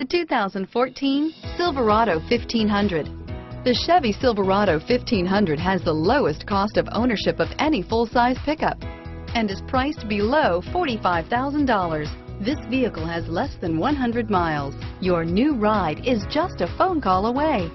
The 2014 Silverado 1500. The Chevy Silverado 1500 has the lowest cost of ownership of any full-size pickup and is priced below $45,000. This vehicle has less than 100 miles. Your new ride is just a phone call away.